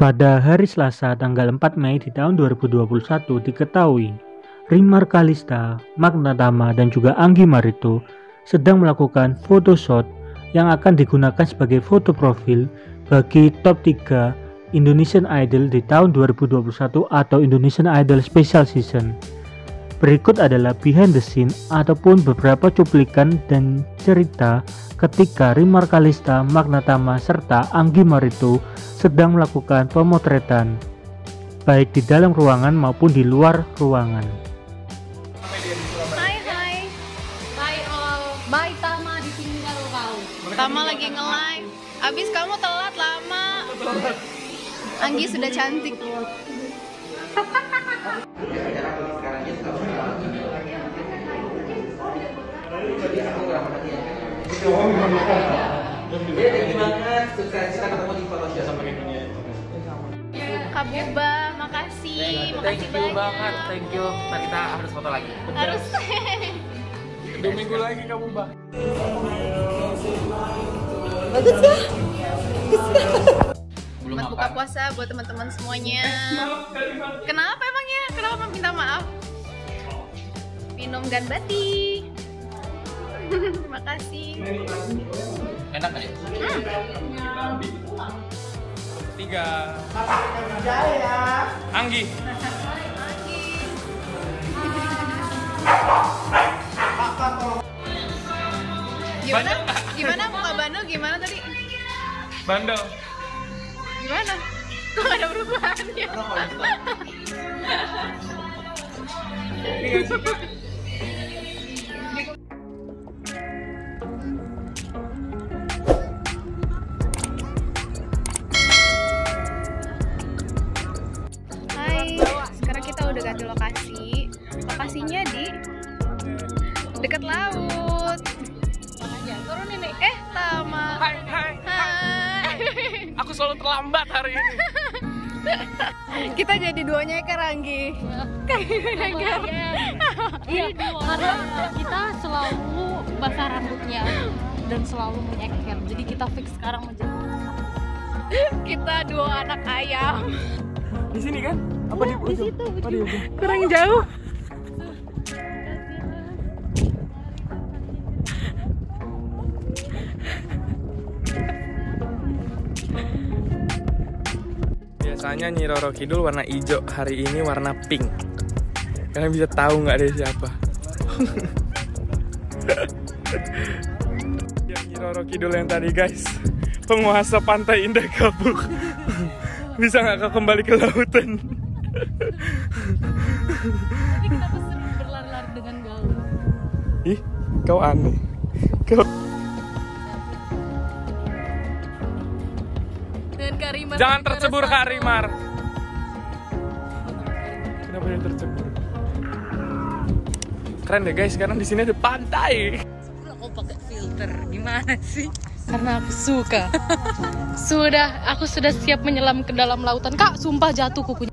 Pada hari Selasa tanggal 4 Mei di tahun 2021 diketahui Rimar Kalista, Magna Tama, dan juga Anggi Marito sedang melakukan photoshoot yang akan digunakan sebagai foto profil bagi top 3 Indonesian Idol di tahun 2021 atau Indonesian Idol Special Season. Berikut adalah behind the scene ataupun beberapa cuplikan dan cerita ketika Rimar Kalista, Magnatama, serta Anggi Marito sedang melakukan pemotretan, baik di dalam ruangan maupun di luar ruangan. Hai hai. Bye all. Bye Tama ditinggal kau. Tama lagi nge-live. Abis kamu telat lama. Anggi sudah cantik. Kak Buba, makasih. Makasih Thank you banyak. banget, thank you. Nah kita harus foto lagi. Harus. Dua minggu lagi kamu bang. Belum Selamat buka puasa buat teman-teman semuanya. Kenapa emangnya? Kenapa minta maaf? Minum ganbati. Terima kasih. Enak kan ya? Tiga. Anggi. Gimana? Gimana muka bandel gimana tadi? Bandel. Gimana? Kok gak ada perubahannya? Dekat laut. Ya, turun ini. Eh, lama. Hai, hai. Hai. Aku selalu terlambat hari ini. Kita jadi duanya ke Ranggi. Kan Iya, karena kita selalu basah rambutnya dan selalu menyeker. Jadi kita fix sekarang menjadi Kita dua anak ayam. Di sini kan? Apa di ujung? situ, Apa di ujung? Kurang jauh. Biasanya Nyi Roro Kidul warna hijau, hari ini warna pink. Kalian bisa tahu nggak dari siapa? ya, Nyi Roro Kidul yang tadi guys, penguasa pantai Indah Kapuk. bisa nggak kau kembali ke lautan? Tapi kenapa sering berlari-lari dengan gaul? Ih, kau aneh. Kau... Jangan tercebur Kak Rimar. Kenapa dia tercebur? Keren deh guys, sekarang di sini ada pantai. Aku pakai filter. Gimana sih? Karena aku suka. sudah, aku sudah siap menyelam ke dalam lautan. Kak, sumpah jatuh kukunya.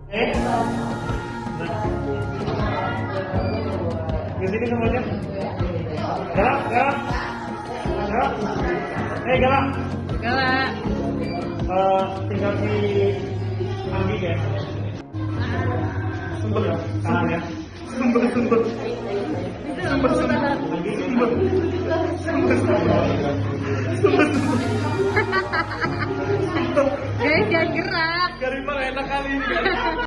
Di sini semuanya. Galak, galak. Galak. Eh, galak. Galak. Eh, tinggal di Anggi ya. Sumber ya, kanan ya. Sumber, sumber. Sumber, sumber. Sumber. Sumber, sumber. Sumber. Guys, jangan gerak. Karimar enak kali ini.